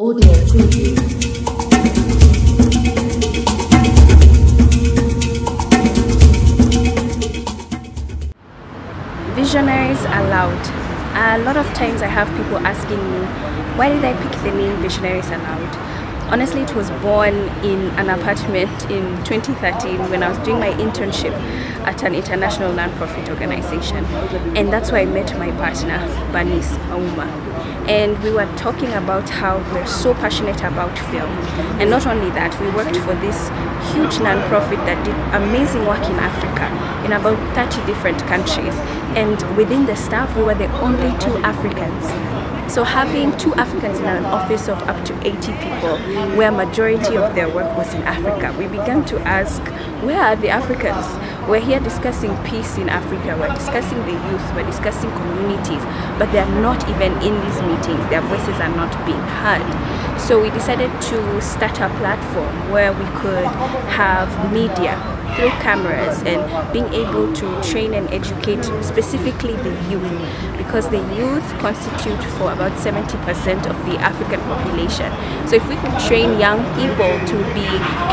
Audio Preview. Visionaries Aloud. A lot of times I have people asking me, why did I pick the name Visionaries Aloud? Honestly, it was born in an apartment in 2013 when I was doing my internship at an international non-profit organization. And that's where I met my partner, Banis Auma. And we were talking about how we're so passionate about film. And not only that, we worked for this huge non-profit that did amazing work in Africa in about 30 different countries. And within the staff, we were the only two Africans. So having two Africans in an office of up to 80 people, where majority of their work was in Africa, we began to ask, where are the Africans? We're here discussing peace in Africa, we're discussing the youth, we're discussing communities, but they're not even in these meetings, their voices are not being heard. So we decided to start a platform where we could have media through cameras and being able to train and educate specifically the youth. Because the youth constitute for about 70% of the African population. So if we could train young people to be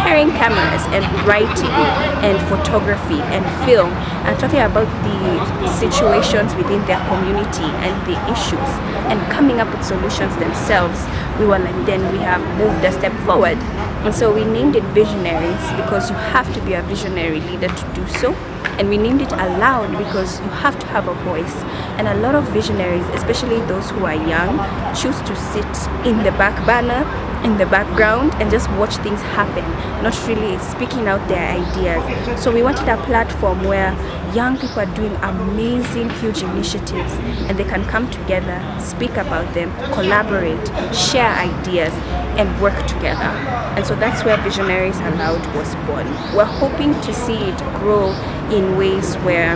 carrying cameras and writing and photography and film and talking about the situations within their community and the issues and coming up with solutions themselves, we were like then we have moved a step forward. And so we named it Visionaries because you have to be a visionary leader to do so. And we named it Aloud because you have to have a voice. And a lot of visionaries, especially those who are young, choose to sit in the back banner, in the background, and just watch things happen, not really speaking out their ideas. So we wanted a platform where young people are doing amazing, huge initiatives and they can come together, speak about them, collaborate, share ideas, and work together. And so that's where Visionaries Aloud was born. We're hoping to see it grow in ways where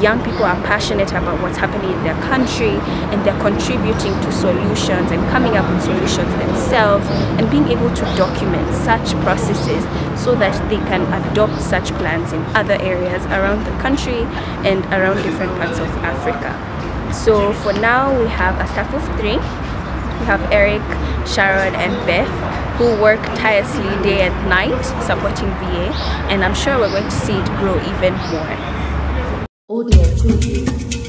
young people are passionate about what's happening in their country and they're contributing to solutions and coming up with solutions themselves and being able to document such processes so that they can adopt such plans in other areas around the country and around different parts of Africa. So for now we have a staff of three. We have Eric, Sharon and Beth who work tirelessly day and night supporting VA and I'm sure we're going to see it grow even more. Audio Preview.